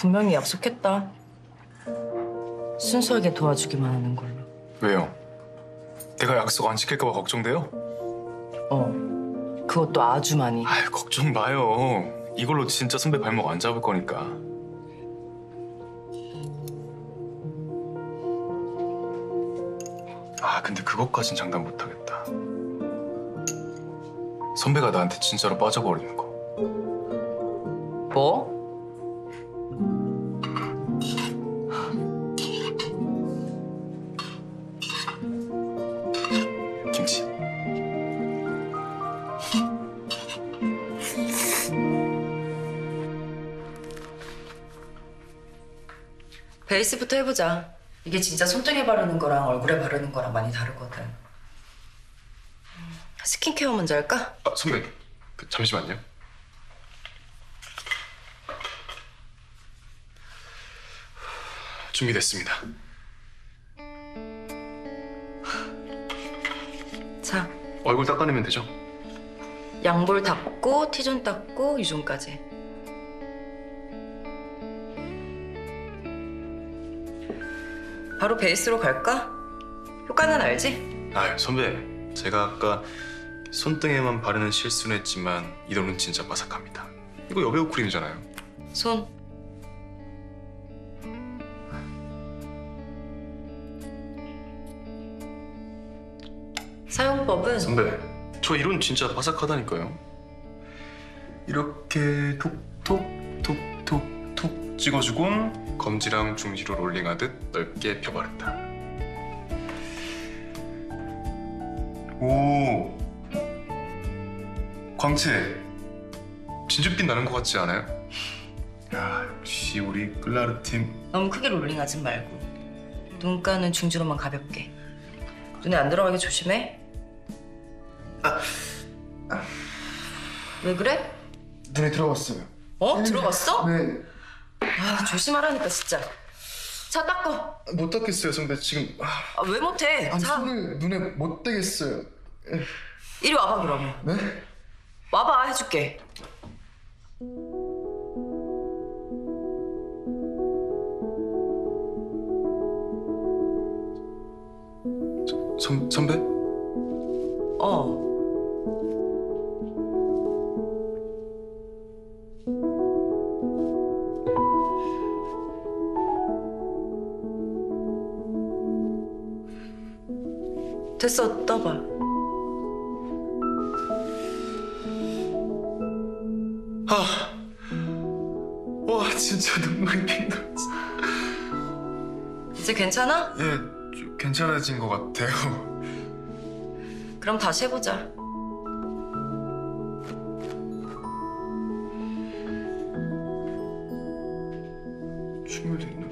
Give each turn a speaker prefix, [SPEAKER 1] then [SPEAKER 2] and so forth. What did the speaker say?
[SPEAKER 1] 분명히 약속했다. 순수하게 도와주기만 하는 걸로.
[SPEAKER 2] 왜요? 내가 약속 안 지킬까 봐 걱정돼요?
[SPEAKER 1] 어. 그것도 아주 많이.
[SPEAKER 2] 아유 걱정 마요. 이걸로 진짜 선배 발목 안 잡을 거니까. 아 근데 그것까진 장담 못 하겠다. 선배가 나한테 진짜로 빠져버리는 거.
[SPEAKER 1] 뭐? 베이스부터 해보자. 이게 진짜 손등에 바르는 거랑 얼굴에 바르는 거랑 많이 다르거든. 음, 스킨케어 먼저 할까?
[SPEAKER 2] 아 선배 그, 잠시만요. 준비됐습니다.
[SPEAKER 1] 자,
[SPEAKER 2] 얼굴 닦아내면 되죠?
[SPEAKER 1] 양볼 닦고 티존 닦고 유존까지. 바로 베이스로 갈까? 효과는 알지?
[SPEAKER 2] 아유 선배 제가 아까 손등에만 바르는 실수는 했지만 이 돈은 진짜 바삭합니다 이거 여배우 크림이잖아요
[SPEAKER 1] 손. 사용법은
[SPEAKER 2] 선배 저 이론 진짜 바삭하다니까요 이렇게 톡톡톡톡톡 찍어주곤 검지랑 중지로 롤링하듯 넓게 펴바른다 오 광채 진주빛 나는 것 같지 않아요? 야 역시 우리 끌라르 팀
[SPEAKER 1] 너무 크게 롤링하지 말고 눈가는 중지로만 가볍게. 눈에 안 들어가게 조심해. 왜 그래?
[SPEAKER 3] 눈에 들어갔어요.
[SPEAKER 1] 어? 들어갔어?
[SPEAKER 3] 네.
[SPEAKER 1] 아 조심하라니까 진짜. 자 닦어.
[SPEAKER 3] 못 닦겠어요, 선배. 지금 아,
[SPEAKER 1] 아, 왜 못해?
[SPEAKER 3] 아니,
[SPEAKER 1] 자
[SPEAKER 3] 손을 눈에 못 대겠어요.
[SPEAKER 1] 이리 와봐 그러면.
[SPEAKER 3] 네?
[SPEAKER 1] 와봐 해줄게.
[SPEAKER 2] 선, 선배?
[SPEAKER 1] 어. 됐어, 떠봐.
[SPEAKER 2] 아, 와 진짜 눈물이 핑다
[SPEAKER 1] 이제 괜찮아?
[SPEAKER 2] 예, 좀 괜찮아진 것 같아요
[SPEAKER 1] 그럼 다시 해보자.
[SPEAKER 2] 춤을 듣는